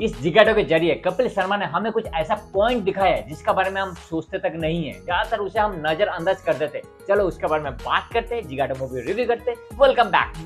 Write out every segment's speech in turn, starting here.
इस जिगाटो के ज़रिए कपिल शर्मा ने हमें कुछ ऐसा पॉइंट दिखाया है जिसका बारे में हम सोचते तक नहीं है। ज़्यादातर उसे हम नजरअंदाज कर देते। चलो उसके बारे में बात करते जिगाटो मूवी रिव्यू करते वेलकम बैक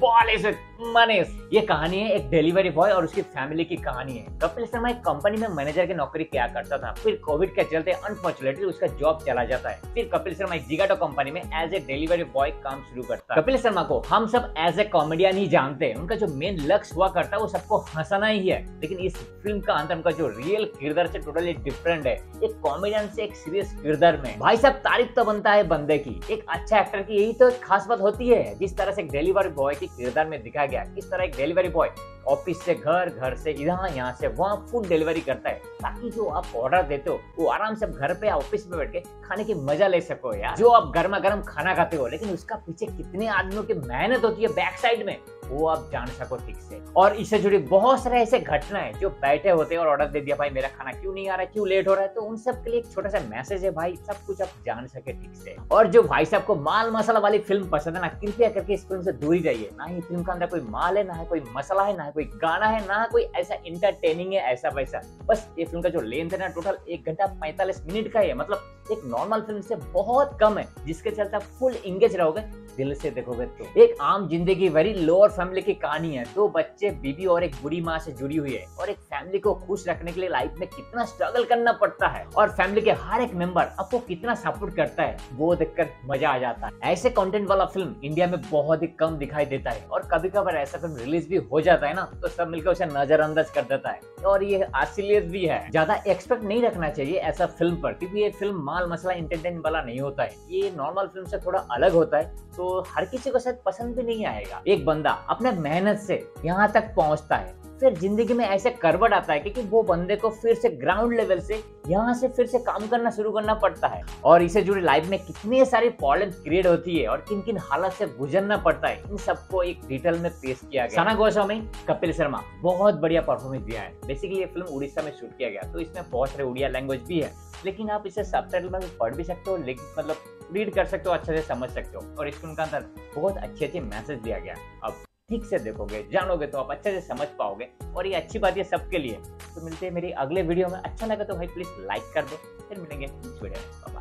मनीष ये कहानी है एक डिलीवरी बॉय और उसकी फैमिली की कहानी है। कपिल शर्मा एक कंपनी में मैनेजर की नौकरी किया करता था? फिर कोविड के चलते अनफॉर्चुनेटली उसका जॉब चला जाता है। फिर कपिल शर्मा एक जिगाटो कंपनी में एज ए डिलीवरी बॉय काम शुरू करता है। कपिल शर्मा को हम सब एज ए कॉमेडियन ही जानते हैं। उनका जो मेन लक्ष्य हुआ करता है, वो सबको हंसाना ही है। लेकिन इस फ़िल्म का अंतर उनका जो रियल किरदार से टोटली डिफरेंट है। एक कॉमेडियन से एक सीरियस किरदार में। भाई साहब, तारीफ़ तो बनता है बंदे की। एक अच्छा एक्टर की यही तो एक खास बात होती है। जिस तरह से एक डिलीवरी बॉय के किरदार में दिखाया गया किस तरह एक डिलीवरी बॉय ऑफ़िस से घर घर से इधर यहाँ से वहाँ फ़ूड डिलीवरी करता है। ताकि जो आप ऑर्डर देते हो, वो आराम से घर पे ऑफ़िस में बैठ के खाने की मज़ा ले सको यार। जो आप गर्मा गर्म खाना खाते हो, लेकिन उसका पीछे कितने आदमियों की मेहनत होती है बैक साइड में। वो आप जान सको ठीक से। और इससे जुड़ी बहुत सारे ऐसे घटनाएँ जो बैठे होते हैं और ऑर्डर दे दिया, भाई, मेरा खाना क्यों नहीं आ रहा? है क्यों लेट हो रहा है? तो उन सब के लिए एक छोटा सा मैसेज है, भाई, सब कुछ आप जान सके ठीक से। और जो भाई साहब को माल मसाला वाली फ़िल्म पसंद है ना, कृपया करके इस फ़िल्म से दूरी जाइए। ना ही फ़िल्म का अंदर कोई माल है, ना है कोई मसला है, ना है कोई गाना है, ना कोई ऐसा इंटरटेनिंग है, ऐसा वैसा। बस ये फ़िल्म का जो लेंथ है ना टोटल एक घंटा पैंतालीस मिनट का है मतलब एक नॉर्मल फ़िल्म से बहुत कम है, जिसके चलते आप फुल इंगेज रहोगे, दिल से देखोगे तो। एक आम ज़िंदगी वेरी लोअर फैमिली की कहानी है। दो बच्चे, बीबी और एक बुरी माँ से जुड़ी हुई है। और एक फैमिली को खुश रखने के लिए लाइफ में कितना स्ट्रगल करना पड़ता है। और फैमिली के हर एक मेंबर आपको कितना सपोर्ट करता है, वो देखकर मज़ा आ जाता है। ऐसे कंटेंट वाला फ़िल्म इंडिया में बहुत ही कम दिखाई देता है। और कभी कभार ऐसा फ़िल्म रिलीज़ भी हो जाता है ना तो सब मिलकर उसे नजरअंदाज कर देता है। और ये असलियत भी है। ज़्यादा एक्सपेक्ट नहीं रखना चाहिए ऐसा फ़िल्म पर, क्योंकि ये फ़िल्म माल मसला इंटरटेन वाला नहीं होता है। ये नॉर्मल फ़िल्म से थोड़ा अलग होता है तो हर किसी को शायद पसंद भी नहीं आएगा। एक बंदा अपने मेहनत से यहाँ तक पहुँचता है। फिर ज़िंदगी में ऐसे करवट आता है क्योंकि वो बंदे को फिर से ग्राउंड लेवल से यहाँ से फिर से काम करना शुरू करना पड़ता है। और इसे जुड़ी लाइफ में कितनी सारी प्रॉब्लम क्रिएट होती है और किन किन हालात से गुजरना पड़ता है, इन सबको एक डिटेल में पेश किया गया। सना गोस्वामी, कपिल शर्मा, बहुत बढ़िया परफॉर्मेंस दिया है। बेसिकली ये फ़िल्म उड़ीसा में शूट किया गया तो इसमें बहुत सारे उड़िया लैंग्वेज भी है। लेकिन आप इसे सब में पढ़ भी सकते हो, लेकिन मतलब रीड कर सकते हो, अच्छे से समझ सकते हो। और इस फ़िल्म का अंदर बहुत अच्छे अच्छे मैसेज दिया गया। अब ठीक से देखोगे, जानोगे तो आप अच्छे से समझ पाओगे। और ये अच्छी बात है सबके लिए। तो मिलते हैं मेरी अगले वीडियो में। अच्छा लगा तो भाई प्लीज़ लाइक कर दो। फिर मिलेंगे वीडियो